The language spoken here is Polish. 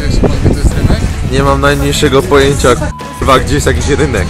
Orientuje się to jest rynek? Nie mam najmniejszego pojęcia, k***wa, gdzie jest jakiś rynek.